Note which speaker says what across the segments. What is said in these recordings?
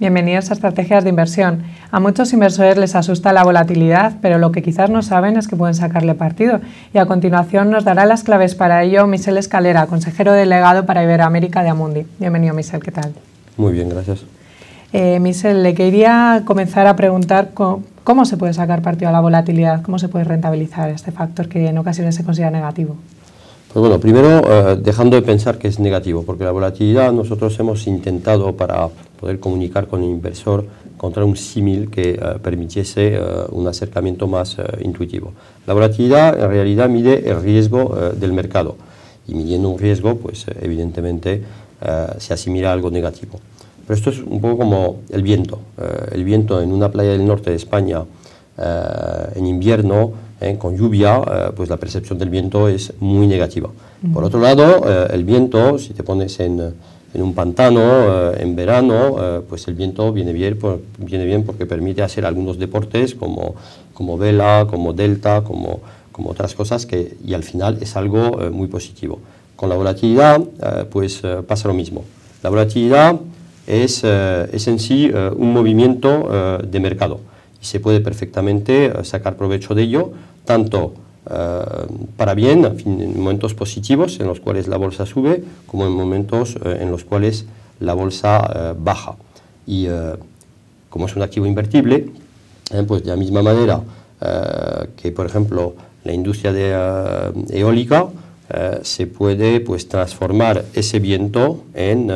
Speaker 1: Bienvenidos a Estrategias de Inversión. A muchos inversores les asusta la volatilidad, pero lo que quizás no saben es que pueden sacarle partido. Y a continuación nos dará las claves para ello Michel Escalera, consejero delegado para Iberoamérica de Amundi. Bienvenido, Michel, ¿qué tal?
Speaker 2: Muy bien, gracias.
Speaker 1: Eh, Michel, le quería comenzar a preguntar cómo, se puede sacar partido a la volatilidad, cómo se puede rentabilizar este factor que en ocasiones se considera negativo.
Speaker 2: Pues bueno, primero eh, dejando de pensar que es negativo, porque la volatilidad nosotros hemos intentado para poder comunicar con el inversor, encontrar un símil que eh, permitiese eh, un acercamiento más eh, intuitivo. La volatilidad en realidad mide el riesgo del mercado y midiendo un riesgo, pues evidentemente se asimila a algo negativo. Pero esto es un poco como el viento. el viento en una playa del norte de España en invierno, con lluvia, pues la percepción del viento es muy negativa. Por otro lado, el viento, si te pones en en un pantano, eh, en verano, eh, pues el viento viene bien, viene bien porque permite hacer algunos deportes como, como vela, como delta, como, como otras cosas que, y al final es algo eh, muy positivo. Con la volatilidad, pues pasa lo mismo. La volatilidad es, es en sí un movimiento de mercado y se puede perfectamente sacar provecho de ello, tanto para bien, en, momentos positivos en los cuales la bolsa sube, como en momentos eh, en los cuales la bolsa eh, baja. Y como es un activo invertible, pues de la misma manera que, por ejemplo, la industria de, eólica, se puede pues, transformar ese viento en,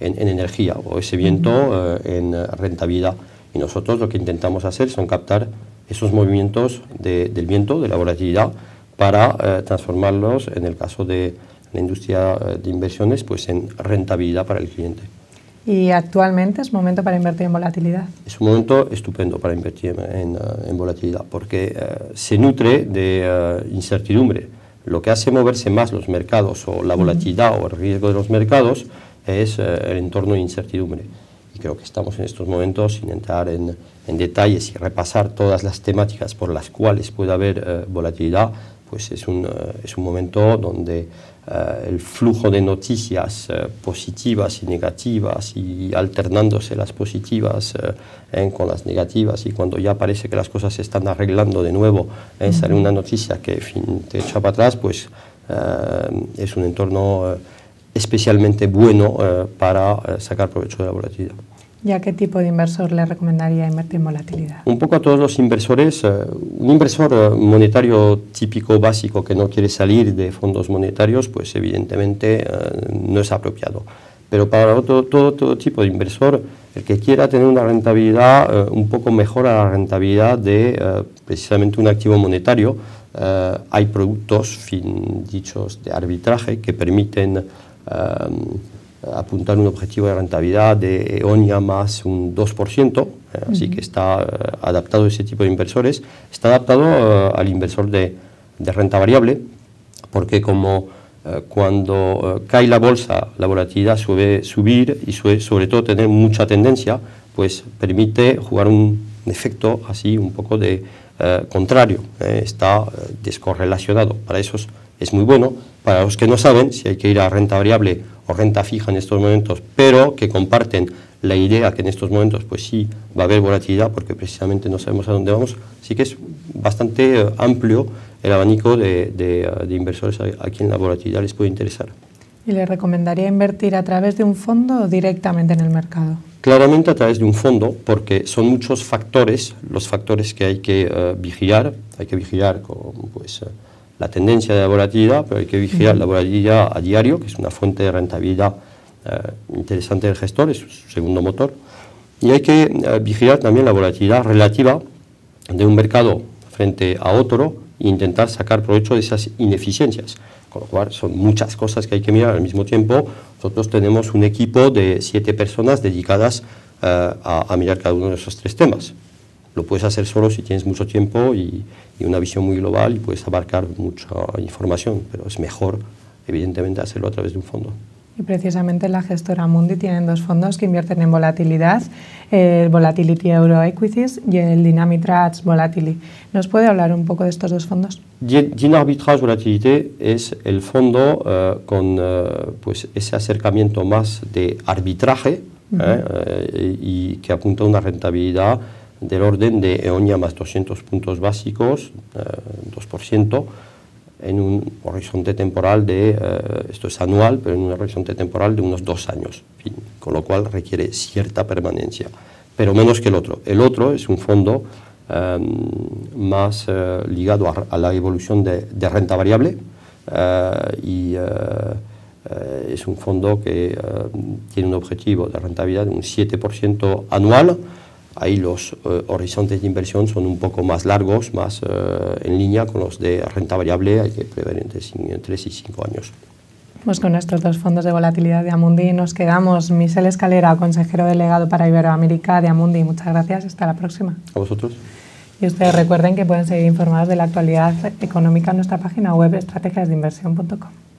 Speaker 2: en, energía o ese viento en rentabilidad. Y nosotros lo que intentamos hacer son captar esos movimientos del viento, de la volatilidad, para eh, transformarlos, en el caso de la industria eh, de inversiones, pues en rentabilidad para el cliente.
Speaker 1: ¿Y actualmente es momento para invertir en volatilidad?
Speaker 2: Es un momento estupendo para invertir en, en volatilidad, porque eh, se nutre de incertidumbre. Lo que hace moverse más los mercados o la volatilidad o el riesgo de los mercados es el entorno de incertidumbre creo que estamos en estos momentos, sin entrar en, detalles y repasar todas las temáticas por las cuales puede haber eh, volatilidad, pues es un, eh, es un momento donde eh, el flujo de noticias positivas y negativas y alternándose las positivas con las negativas y cuando ya parece que las cosas se están arreglando de nuevo, sale una noticia que fin, te echa para atrás, pues es un entorno especialmente bueno para sacar provecho de la volatilidad.
Speaker 1: ¿Y a qué tipo de inversor le recomendaría invertir en volatilidad?
Speaker 2: Un poco a todos los inversores. Eh, un inversor eh, monetario típico, básico, que no quiere salir de fondos monetarios, pues evidentemente eh, no es apropiado. Pero para todo, todo, tipo de inversor, el que quiera tener una rentabilidad un poco mejor a la rentabilidad de precisamente un activo monetario, hay productos, fin, dichos, de arbitraje que permiten apuntar un objetivo de rentabilidad de EONIA más un 2%, eh, así que está eh, adaptado a ese tipo de inversores. Está adaptado eh, al inversor de, de, renta variable, porque como cuando cae la bolsa, la volatilidad suele subir y suele, sobre todo tener mucha tendencia, pues permite jugar un efecto así un poco de contrario, está descorrelacionado. Para esos es muy bueno. Para los que no saben, si hay que ir a renta variable renta fija en estos momentos, pero que comparten la idea que en estos momentos pues sí va a haber volatilidad porque precisamente no sabemos a dónde vamos, sí que es bastante eh, amplio el abanico de, de, de, inversores a, quien la volatilidad les puede interesar.
Speaker 1: ¿Y le recomendaría invertir a través de un fondo o directamente en el mercado?
Speaker 2: Claramente a través de un fondo, porque son muchos factores, los factores que hay que uh, vigilar. Hay que vigilar con, pues, uh, la tendencia de la volatilidad, pero hay que vigilar la volatilidad a diario, que es una fuente de rentabilidad eh, interesante del gestor, es su segundo motor. Y hay que eh, vigilar también la volatilidad relativa de un mercado frente a otro e intentar sacar provecho de esas ineficiencias. Con lo cual son muchas cosas que hay que mirar al mismo tiempo. Nosotros tenemos un equipo de siete personas dedicadas eh, a mirar cada uno de esos tres temas. Lo puedes hacer solo si tienes mucho tiempo y, una visión muy global y puedes abarcar mucha información, pero es mejor, evidentemente, hacerlo a través de un fondo.
Speaker 1: Y precisamente la gestora Mundi tienen dos fondos que invierten en volatilidad, el Volatility Euro Equities y el Dynamitraz Volatility. ¿Nos puede hablar un poco de estos dos fondos?
Speaker 2: Dynamitraz Volatility es el fondo eh, con eh, pues ese acercamiento más de arbitraje y que apunta a una rentabilidad del orden de EONIA más 200 puntos básicos, 2%, en un horizonte temporal de, esto es anual, pero en un horizonte temporal de unos dos años, con lo cual requiere cierta permanencia, pero menos que el otro. El otro es un fondo más ligado a, la evolución de, renta variable y eh, es un fondo que eh, tiene un objetivo de rentabilidad de un 7% anual. Ahí los eh, horizontes de inversión son un poco más largos, más en línea con los de renta variable, hay que prever entre 3 y 5 años.
Speaker 1: Pues con estos dos fondos de volatilidad de Amundi nos quedamos. Michel Escalera, consejero delegado para Iberoamérica de Amundi. Muchas gracias. Hasta la próxima.
Speaker 2: A vosotros.
Speaker 1: Y ustedes recuerden que pueden seguir informados de la actualidad económica en nuestra página web estrategiasdeinversión.com.